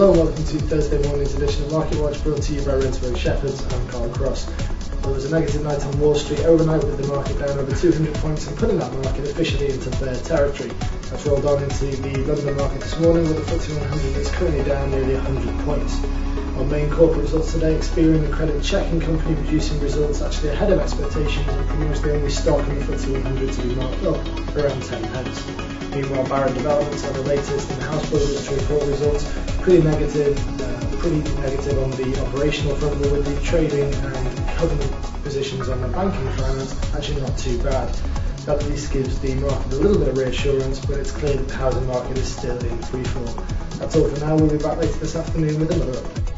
Hello and welcome to Thursday morning's edition of Market Watch brought to you by Rensburg Sheppards and Carl Cross. Well, it was a negative night on Wall Street overnight with the market down over 200 points and putting that market officially into bear territory. That's rolled on into the London market this morning with the FTSE 100 that's currently down nearly 100 points. Our main corporate results today, Experian, the credit checking company, producing results actually ahead of expectations and pretty much the only stock in the FTSE 100 to be marked up around 10 pence. Meanwhile, Barratt Developments are the latest in the house builders to report results. Pretty negative, uh, pretty negative on the operational front, but with the trading and covenant positions on the banking finance, actually not too bad. That at least gives the market a little bit of reassurance, but it's clear that the housing market is still in freefall. That's all for now. We'll be back later this afternoon with another update.